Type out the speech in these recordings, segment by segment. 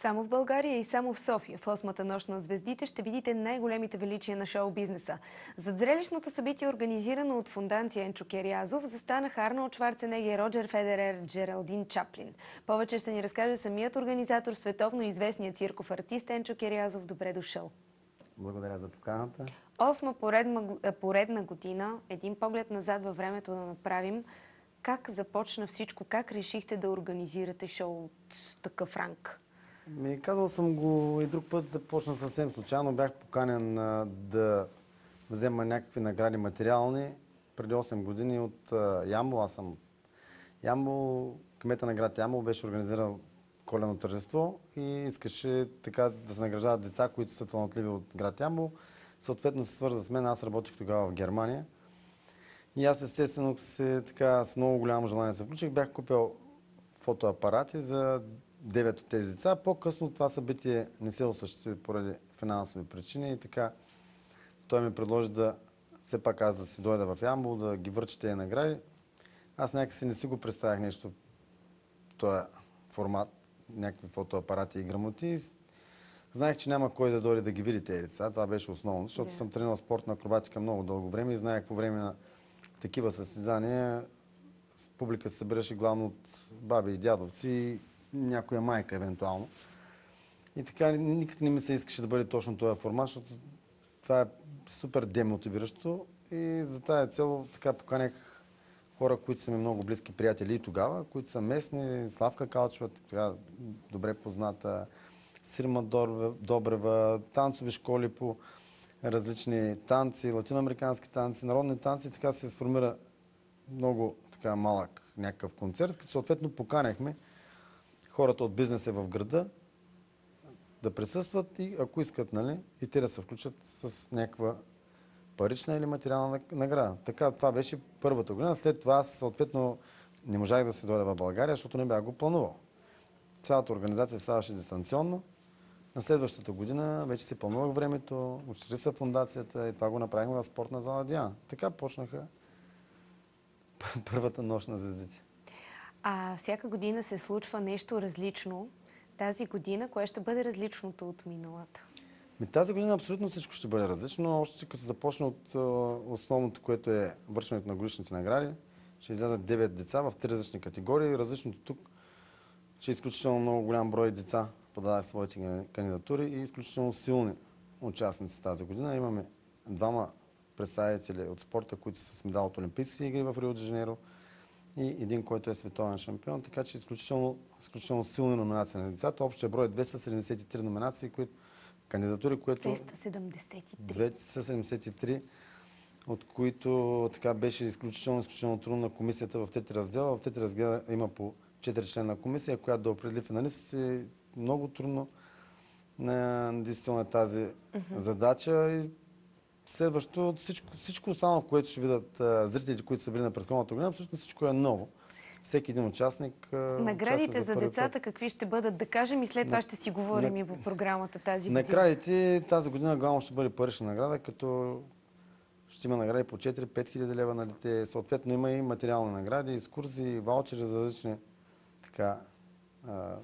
Само в България и само в София в осмата нощ на звездите ще видите най-големите величия на шоу-бизнеса. Зад зрелищното събитие, организирано от фундация Енчо Кериазов, застанаха Арнолд Шварценегер, Роджер Федерер, Джералдин Чаплин. Повече ще ни разкаже самият организатор, световно известният цирков артист Енчо Кериазов. Добре дошъл! Благодаря за поканата. Осма поредна, поредна година, един поглед назад във времето да направим. Как започна всичко? Как решихте да организирате шоу от такъв ранг? Ми, казал съм го и друг път, започна съвсем случайно. Бях поканен а, да взема някакви награди материални преди 8 години от а. Аз съм Ямбол, кмета на град Ямбол беше организирал колено тържество и искаше така да се награждават деца, които са талантливи от град Ямбол. Съответно се свърза с мен. Аз работих тогава в Германия. И аз естествено се, така, с много голямо желание се включих. Бях купил фотоапарати за 9 от тези деца. По-късно това събитие не се осъществи поради финансови причини и така той ми предложи да все пак аз да си дойда в Ямбол, да ги върча тези награди. Аз някакси не си го представях нещо в този формат, някакви фотоапарати и грамоти. Знаех, че няма кой да дойде да ги види тези деца. Това беше основно, защото yeah. съм тренирал спортна акробатика много дълго време и знаех по време на такива състезания публика се събираше главно от баби и дядовци някоя майка, евентуално. И така никак не ми се искаше да бъде точно този формат, защото това е супер демотивиращо и за тази цел така поканях хора, които са ми много близки приятели и тогава, които са местни, Славка Калчева, така добре позната, Сирма Добрева, танцови школи по различни танци, латиноамерикански танци, народни танци, така се сформира много така малък някакъв концерт, като съответно поканяхме хората от бизнеса в града да присъстват и ако искат, нали, и те да се включат с някаква парична или материална награда. Така, това беше първата година. След това съответно не можах да се дойда в България, защото не бях го планувал. Цялата организация ставаше дистанционно. На следващата година вече си планувах времето, учили се фундацията и това го направихме в спортна зала Диана. Така почнаха първата нощ на звездите. А всяка година се случва нещо различно. Тази година, кое ще бъде различното от миналата? Ми, тази година абсолютно всичко ще бъде различно. Още като започна от основното, което е вършването на годишните награди, ще излязат 9 деца в три различни категории. Различното тук, че изключително много голям брой деца подадах своите кандидатури и изключително силни участници тази година. Имаме двама представители от спорта, които са с медал от Олимпийски игри в Рио де Жанейро, и един, който е световен шампион. Така че изключително, изключително силна номинация на децата. Общия брой е 273 номинации, които, кандидатури, които... 273. 273 от които така беше изключително, изключително трудно на комисията в трети раздела. В трети раздела има по 4 члена комисия, която да определи финалистите. Много трудно на действително е тази uh-huh. задача. И Следващо, всичко, всичко останало, което ще видят а, зрителите, които са били на предходната година, абсолютно всичко е ново. Всеки един участник. Наградите за, за децата път. какви ще бъдат, да кажем, и след това ще си говорим на... и по програмата тази година. Наградите тази година главно ще бъде парична награда, като ще има награди по 4-5 хиляди лева на дете. Съответно има и материални награди, изкурзии, ваучери за различни така, а,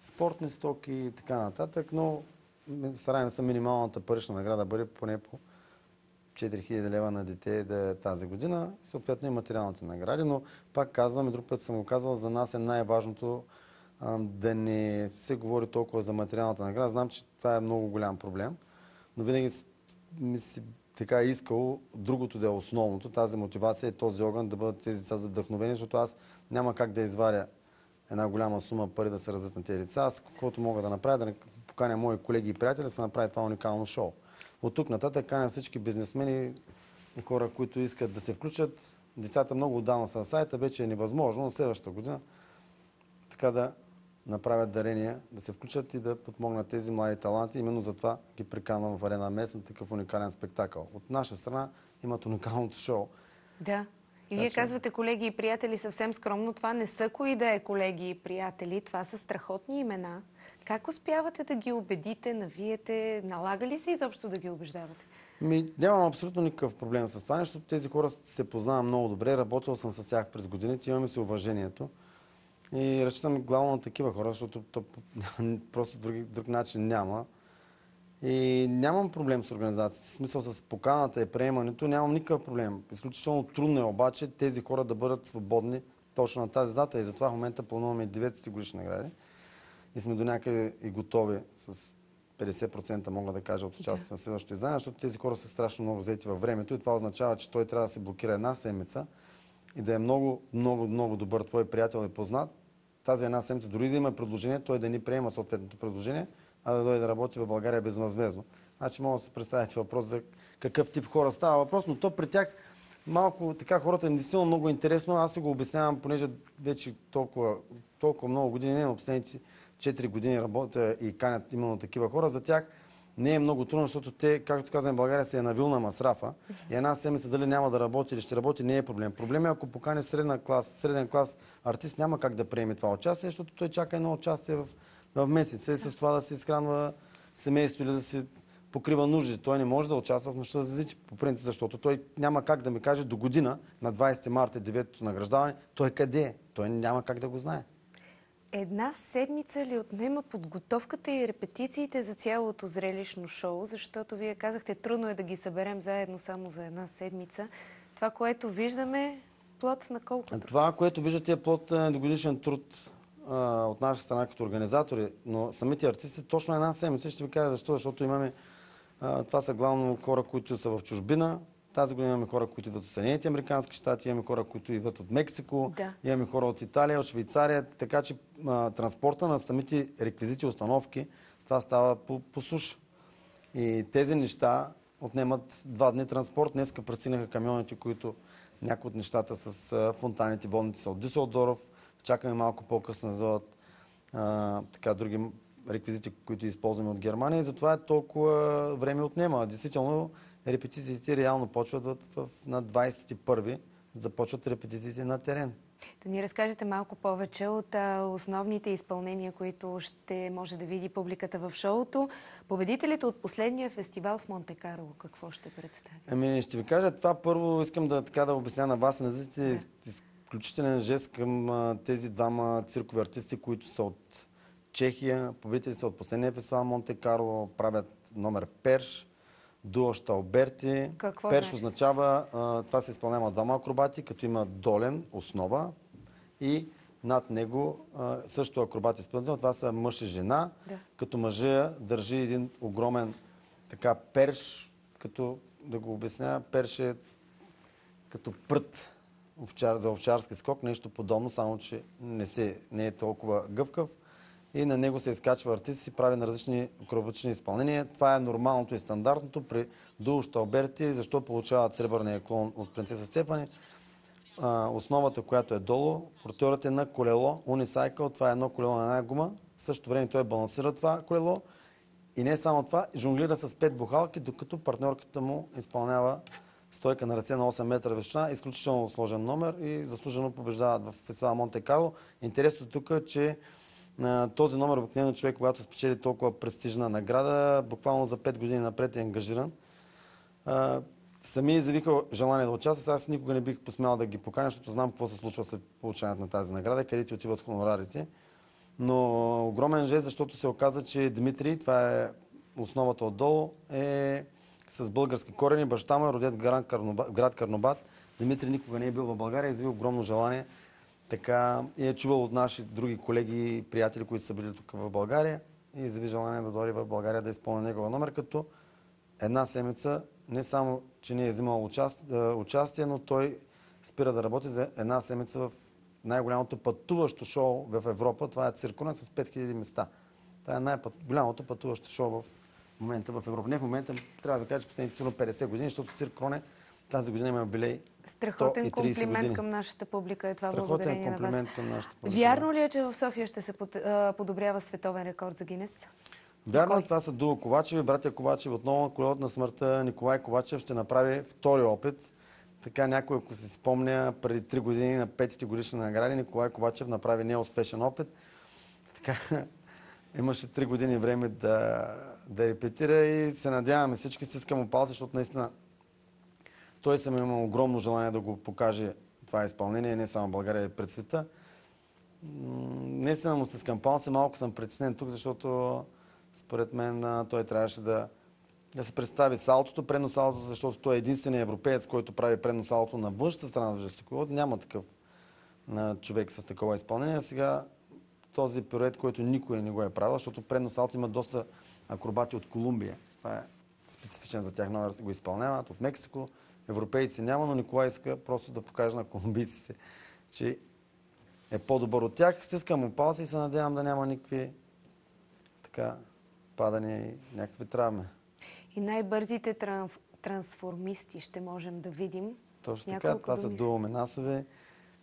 спортни стоки и така нататък, но стараем се минималната парична награда бъде поне по 4000 лева на дете да е тази година, съответно и материалните награди, но пак казвам и друг път съм го казвал, за нас е най-важното да не се говори толкова за материалната награда. Знам, че това е много голям проблем, но винаги ми си така е искал другото да е основното, тази мотивация и този огън да бъдат тези деца вдъхновени, защото аз няма как да изваря една голяма сума пари да се раздат на тези деца. Аз каквото мога да направя, да поканя мои колеги и приятели да се направи това уникално шоу. От тук нататък каня всички бизнесмени и хора, които искат да се включат. Децата много отдавна са на сайта, вече е невъзможно, но следващата година така да направят дарения, да се включат и да подмогнат тези млади таланти. Именно затова ги приканвам в Арена Месен такъв уникален спектакъл. От наша страна имат уникалното шоу. Да. И вие казвате колеги и приятели съвсем скромно. Това не са кои да е колеги и приятели. Това са страхотни имена. Как успявате да ги убедите, навиете? Налага ли се изобщо да ги убеждавате? Ми, нямам абсолютно никакъв проблем с това, защото тези хора се познавам много добре. Работил съм с тях през годините, имаме си уважението. И разчитам главно на такива хора, защото то, просто друг, друг начин няма. И нямам проблем с организацията. В смисъл с поканата и приемането нямам никакъв проблем. Изключително трудно е обаче тези хора да бъдат свободни точно на тази дата и затова в момента плануваме 9-ти годишни награди и сме до някъде и готови с 50% мога да кажа от участие на следващото издание, защото тези хора са страшно много взети във времето и това означава, че той трябва да се блокира една седмица и да е много, много, много добър твой приятел и познат. Тази една седмица, дори да има предложение, той да ни приема съответното предложение, а да дойде да работи в България безвъзмезно. Значи мога да се представите въпрос за какъв тип хора става въпрос, но то при тях малко така хората е действително много интересно. Аз си го обяснявам, понеже вече толкова, толкова много години, не на последните 4 години работя и канят именно такива хора. За тях не е много трудно, защото те, както казваме, България се е навил на масрафа и една седмица дали няма да работи или ще работи, не е проблем. Проблем е ако покани средна клас, среден клас артист, няма как да приеме това участие, защото той чака едно участие в, в месеца и с това да се изхранва семейство или да се покрива нужди. Той не може да участва в нощта за езици по принцип, защото той няма как да ми каже до година, на 20 марта 9-то награждаване, той къде е. Той няма как да го знае. Една седмица ли отнема подготовката и репетициите за цялото зрелищно шоу, защото вие казахте, трудно е да ги съберем заедно само за една седмица. Това, което виждаме, плод на колко Това, което виждате е плод на годишен труд а, от наша страна като организатори, но самите артисти точно една седмица. Ще ви кажа защо, защото имаме а, това са главно хора, които са в чужбина, тази година имаме хора, които идват от Съединените Американски щати, имаме хора, които идват от Мексико, да. имаме хора от Италия, от Швейцария, така че а, транспорта на самите реквизити, установки, това става по, по суша. И тези неща отнемат два дни транспорт. Днеска преценяха камионите, които някои от нещата с а, фонтаните, водните са от Дюселдоров. Чакаме малко по-късно да дойдат така други реквизити, които използваме от Германия и затова е толкова време отнема. Действително, репетициите реално почват в, в, на 21 започват репетициите на терен. Да ни разкажете малко повече от а, основните изпълнения, които ще може да види публиката в шоуто. Победителите от последния фестивал в Монте Карло, какво ще представи? Ами, ще ви кажа това първо, искам да, така, да обясня на вас, на зрителите, да. изключителен жест към а, тези двама циркови артисти, които са от Чехия. Победители са от последния фестивал Монте Карло, правят номер Перш Дуоща Алберти. Какво Перш значи? означава, а, това се изпълнява двама акробати, като има долен основа и над него а, също акробати изпълнител. Това са мъж и жена, Да. като мъжа държи един огромен така перш, като да го обясня, перш е като прът овчар, за овчарски скок, нещо подобно, само че не, се, не е толкова гъвкав и на него се изкачва артист и прави на различни акробатични изпълнения. Това е нормалното и стандартното при Дуо Шталберти. Защо получават сребърния клон от принцеса Стефани? Основата, която е долу, портерът е на колело, унисайкъл, това е едно колело на една гума. В същото време той балансира това колело и не само това, жонглира с пет бухалки, докато партньорката му изпълнява стойка на ръце на 8 метра височина, изключително сложен номер и заслужено побеждават в фестивал Монте Карло. Интересното тук е, че този номер обикновено човек, когато спечели толкова престижна награда, буквално за 5 години напред е ангажиран. Сами изявиха желание да участват. Аз никога не бих посмял да ги поканя, защото знам какво се случва след получаването на тази награда, къде ти отиват хонорарите. Но огромен жест, защото се оказа, че Дмитрий, това е основата отдолу, е с български корени. Баща му е роден в град Карнобат. Дмитрий никога не е бил в България и изяви огромно желание така и е чувал от наши други колеги и приятели, които са били тук в България и изяви желание да дойде в България да изпълня негова номер, като една седмица не само, че не е взимал участие, участие, но той спира да работи за една седмица в най-голямото пътуващо шоу в Европа. Това е циркуна с 5000 места. Това е най-голямото пътуващо шоу в момента в Европа. Не в момента, трябва да кажа, че последните сигурно 50 години, защото цирк Кроне тази година има юбилей. Страхотен комплимент към нашата публика е това Страхотен благодарение на вас. към нашата публика. Вярно ли е, че в София ще се подобрява световен рекорд за Гинес? Вярно, това са Дуо Ковачеви, братя Ковачеви. Отново колелото на смъртта Николай Ковачев ще направи втори опит. Така някой, ако се спомня, преди три години на петите годишни награди, Николай Ковачев направи неуспешен опит. Така, имаше три години време да, да репетира и се надяваме всички, стискам палци, защото наистина той съм имал огромно желание да го покаже това изпълнение, не само в България, и пред света. Наистина му се скампал се, малко съм притеснен тук, защото според мен той трябваше да, да се представи салтото, предно салтото, защото той е единственият европеец, който прави предно салто на външната страна на жестоколот. Няма такъв на човек с такова изпълнение. Сега този пирует, който никой не го е правил, защото предно салто има доста акробати от Колумбия. Това е специфичен за тях номер, го изпълняват. От Мексико европейци няма, но Николай иска просто да покаже на колумбийците, че е по-добър от тях. Стискам му палци и се надявам да няма никакви така падания и някакви травми. И най-бързите транс- трансформисти ще можем да видим. Точно така, това са дуоменасови.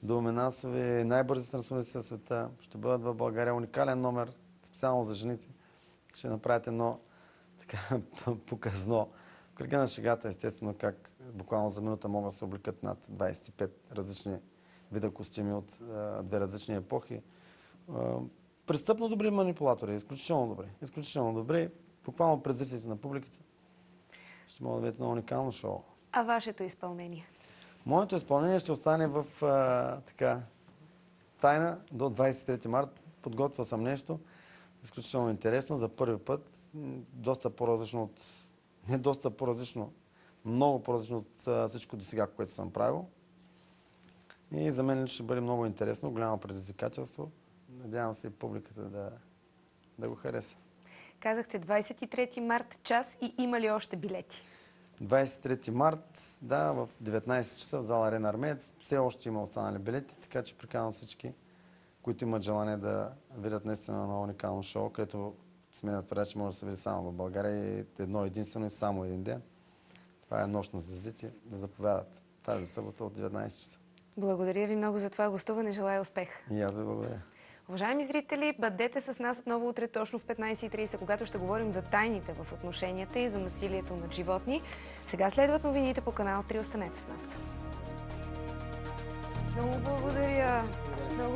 Дуоменасови, най-бързи трансформации в света. Ще бъдат в България уникален номер, специално за жените. Ще направят едно така показно. В кръга на шегата, естествено, как буквално за минута могат да се облекат над 25 различни вида костюми от а, две различни епохи. А, престъпно добри манипулатори, изключително добри. Изключително добри. Буквално пред зрителите на публиката. Ще могат да видят едно уникално шоу. А вашето изпълнение? Моето изпълнение ще остане в а, така, тайна до 23 март. Подготвил съм нещо изключително интересно за първи път. Доста по-различно от... Не доста по-различно, много по-различно от а, всичко до сега, което съм правил. И за мен ще бъде много интересно, голямо предизвикателство. Надявам се и публиката да, да го хареса. Казахте 23 март час и има ли още билети? 23 март, да, в 19 часа в зала Арена Армеец. Все още има останали билети, така че приканвам всички, които имат желание да видят наистина едно уникално шоу, където сме да че може да се види само в България едно единствено и само един ден. Това е Нощ на звездите. Да заповядат тази събота от 19 часа. Благодаря ви много за това гостуване. Желая успех! И аз ви благодаря. Уважаеми зрители, бъдете с нас отново утре точно в 15.30, когато ще говорим за тайните в отношенията и за насилието над животни. Сега следват новините по канал 3. Останете с нас. Много благодаря. Много...